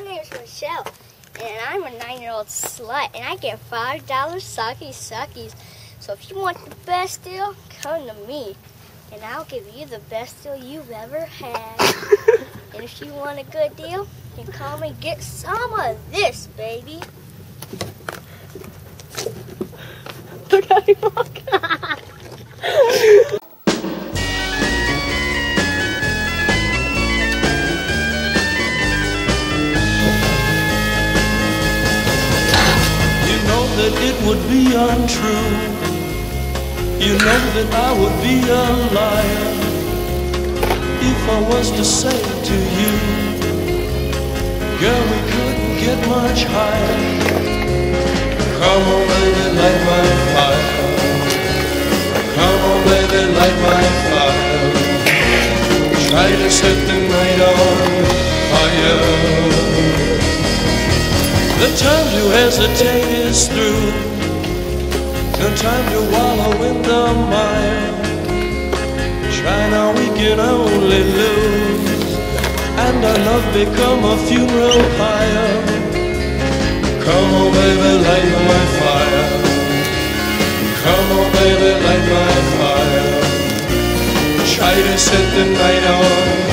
my name is Michelle, and I'm a nine-year-old slut, and I get five dollars sucky suckies. So if you want the best deal, come to me, and I'll give you the best deal you've ever had. and if you want a good deal, then come and get some of this, baby. That it would be untrue. You know that I would be a liar if I was to say to you, girl, we couldn't get much higher. Come on, baby, light my fire. Come on, baby, light my fire. Try to set the night on fire. The time to hesitate is through. No time to wallow in the mire. Try now, we can only lose. And our love become a funeral pyre. Come on, baby, light my fire. Come on, baby, light my fire. Try to set the night on